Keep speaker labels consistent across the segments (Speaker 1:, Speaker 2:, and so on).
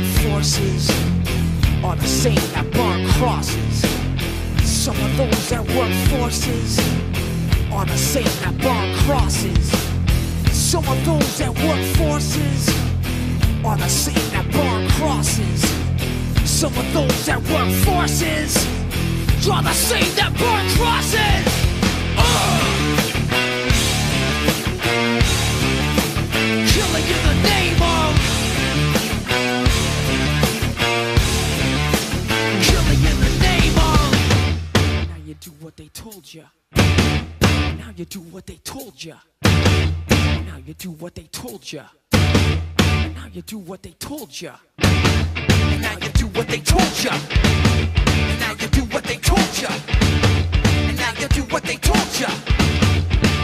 Speaker 1: forces are the same that burn crosses. Some of those that work forces are the same that burn crosses. Some of those that work forces are the same that burn crosses. Some of those that work forces the same that burn crosses. Ugh! Do what they told you. Now you do what they told you. Now you do what they told you. Now you do what they told you. Now you do what they told you. Now you do what they told you. And now you do what they told you.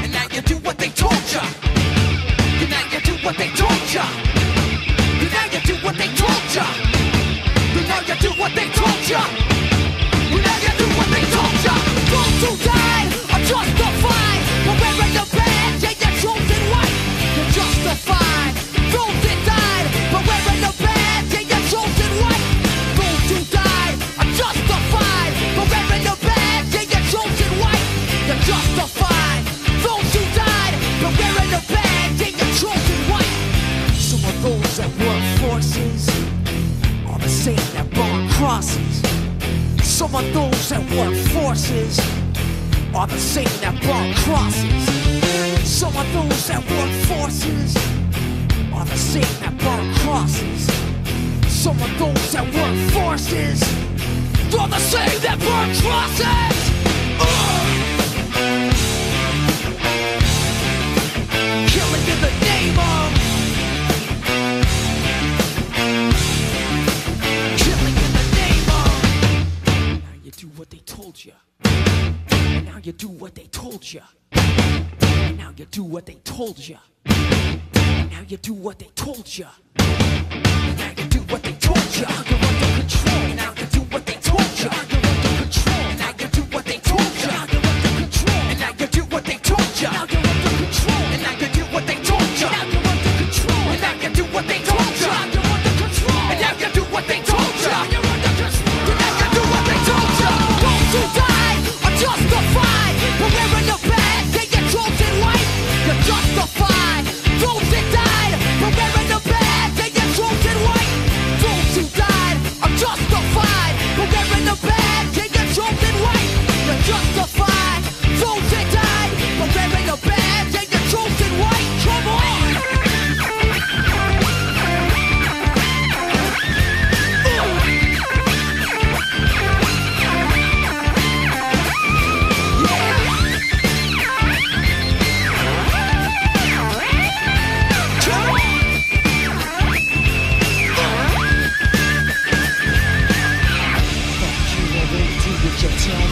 Speaker 1: And now you do what they told you. And now you do what they told you. And now you do what they told you. And now you do what they told you. Of those that work forces are the same that burn crosses. Some of those that work forces are the same that burn crosses. Some of those that work forces are the same that burn crosses. Ugh! You do what they told you. Now you do what they told you. Now you do what they told you. Now you do what they told you. You're under control.